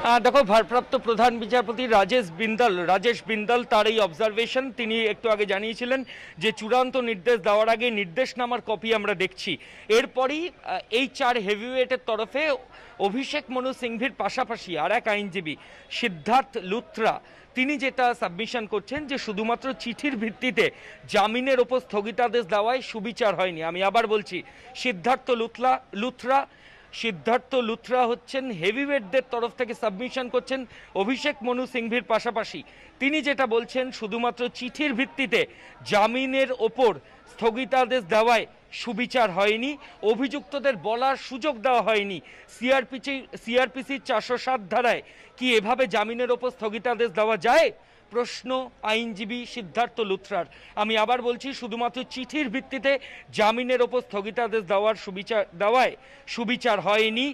দেখো, ভারপ্রাপ্ত প্রধান বিচারপতি রাজেশ বিন্দাল রাজেশ বিন্দাল তার এই অবজারভেশন তিনি একটু আগে জানিয়েছিলেন যে চূড়ান্ত নির্দেশ দেওয়ার আগে নির্দেশনামার কপি আমরা দেখছি। এরপরই এই চার হেভিওয়েটের তরফে অভিষেক মনু সিংভির পাশাপাশি আর এক আইনজীবী, সিদ্ধার্থ লুথরা, তিনি যেটা সাবমিশন করছেন যে শুধুমাত্র চিঠির ভিত্তিতে জামিনের ওপর স্থগিতাদেশ দেওয়ায় সুবিচার হয়নি। আমি আবার বলছি, সিদ্ধার্থ লুথলা, লুথরা সিদ্ধার্থ লুথরা হচ্ছেন হেভিওয়েটদের তরফ থেকে সাবমিশন করছেন অভিষেক মনু সিংভির পাশাপাশি। তিনি যেটা বলছেন, শুধুমাত্র চিঠির ভিত্তিতে জামিনের ওপর স্থগিতাদেশ দেওয়ায় সুবিচার হয়নি, অভিযুক্তদের বলার সুযোগ দেওয়া হয়নি। সিআরপিসি সিআরপিসির চারশো সাত ধারায় কি এভাবে জামিনের ওপর স্থগিতাদেশ দেওয়া যায়? প্রশ্ন আইনজীবী সিদ্ধার্থ লুথরার। আমি আবার বলছি, শুধুমাত্র চিঠির ভিত্তিতে জামিনের ওপর স্থগিতাদেশ দেওয়ার সুবিচার দেওয়ায় সুবিচার হয়নি।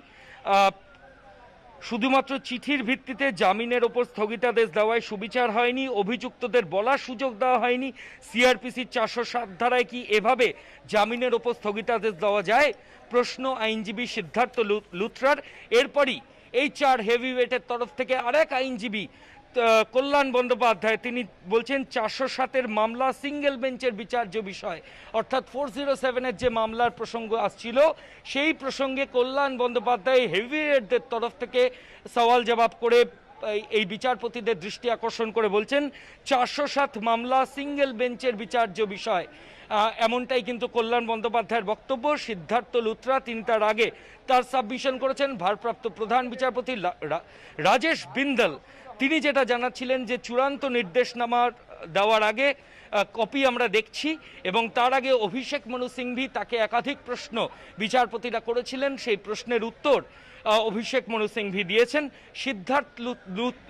শুধুমাত্র চিঠির ভিত্তিতে জামিনের ওপর স্থগিতাদেশ দেওয়ায় সুবিচার হয়নি, অভিযুক্তদের বলার সুযোগ দেওয়া হয়নি। সিআরপিসির চারশো সাত ধারায় কি এভাবে জামিনের ওপর স্থগিতাদেশ দেওয়া যায়? প্রশ্ন আইনজীবী সিদ্ধার্থ লুথরার। এরপরই এই চার হেভিওয়েটের তরফ থেকে আরেক আইনজীবী কল্যাণ বন্দ্যোপাধ্যায়, তিনি বলছেন চারশো সাতের মামলা সিঙ্গেল বেঞ্চের বিচার্য বিষয়, অর্থাৎ ফোর জিরো সেভেনের যে মামলার প্রসঙ্গ আসছিল, সেই প্রসঙ্গে কল্যাণ বন্দ্যোপাধ্যায় হেভিওয়েটদের তরফ থেকে সওয়াল জবাব করে এই- বিচারপতিদের দৃষ্টি আকর্ষণ করে বলছেন, চারশো সাত মামলা সিঙ্গেল বেঞ্চের বিচার্য বিষয়। এমনটাই কিন্তু কল্যাণ বন্দ্যোপাধ্যায়ের বক্তব্য। সিদ্ধার্থ লুত্রা তিনি তার আগে তার সাবমিশন করেছেন। ভারপ্রাপ্ত প্রধান বিচারপতি রাজেশ বিন্দল। তিনি যেটা জানাচ্ছিলেন যে চূড়ান্ত নির্দেশনামা দেওয়ার আগে কপি আমরা দেখছি এবং তার আগে অভিষেক মনু সিংভি তাকে একাধিক প্রশ্ন বিচারপতিরা করেছিলেন, সেই প্রশ্নের উত্তর অভিষেক মনু সিংভি দিয়েছেন। সিদ্ধার্থ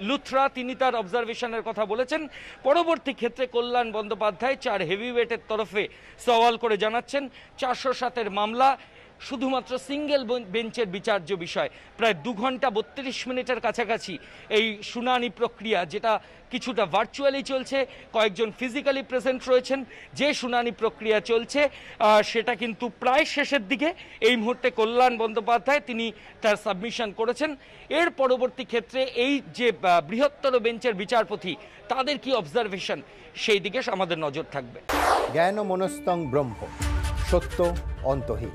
লুথরা, তিনি তার অবজারভেশনের কথা বলেছেন। পরবর্তী ক্ষেত্রে কল্যাণ বন্দ্যোপাধ্যায় চার হেভিওয়েটের তরফে সওয়াল করে জানাচ্ছেন, চারশো সাতের মামলা শুধুমাত্র সিঙ্গেল বেঞ্চের বিচার্য বিষয়। প্রায় দু ঘণ্টা বত্রিশ মিনিটের কাছাকাছি এই শুনানি প্রক্রিয়া, যেটা কিছুটা ভার্চুয়ালি চলছে, কয়েকজন ফিজিক্যালি প্রেজেন্ট রয়েছেন, যে শুনানি প্রক্রিয়া চলছে সেটা কিন্তু প্রায় শেষের দিকে। এই মুহূর্তে কল্যাণ বন্দ্যোপাধ্যায় তিনি তার সাবমিশন করেছেন। এর পরবর্তী ক্ষেত্রে এই যে বৃহত্তর বেঞ্চের বিচারপতি, তাদের কি অবজারভেশন সেই দিকে আমাদের নজর থাকবে। জ্ঞান মনস্তং ব্রহ্ম, সত্য অন্তহীন।